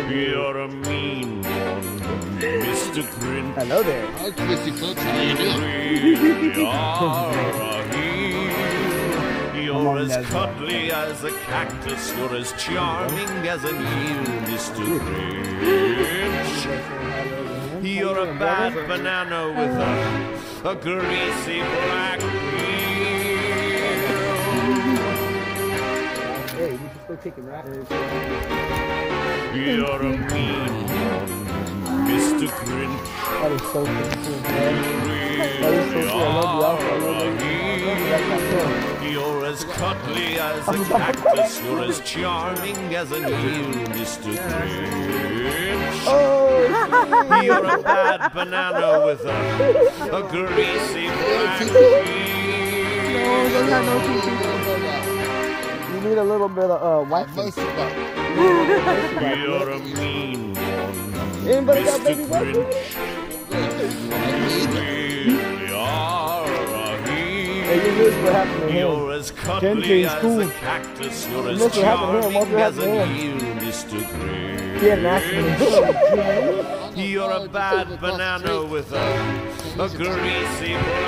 love you. You're a mean one, Mr. Grinch. Hello there. Hi, Twisty Cooks. How you doing? really are a heel. You're as them. cuddly as a cactus. You're as charming as an eel, Mr. Grinch. You're a bad banana with a, a greasy black peel. Hey, you can still kicking, right? You're a mean one, Mr. Grinch. That is so cool, man. That is so cool. I love you. I love you. I are love you. a That's my friend. heel. You're as cuddly as a cactus. You're as charming as an eel, Mr. Grinch. Oh, You're a bad banana with a, a greasy black peel. they got no teeth. You need a little bit of uh, waxing. Most of. You're a mean one, Anybody got baby waxing? Grinch. Really are a Hey, you miss what happened to him. You're as cuddly is as cool. a cactus. You're You as happened to him. charming What as an happened eel, Mr. Grinch. He had an. You're a bad banana with a, a greasy black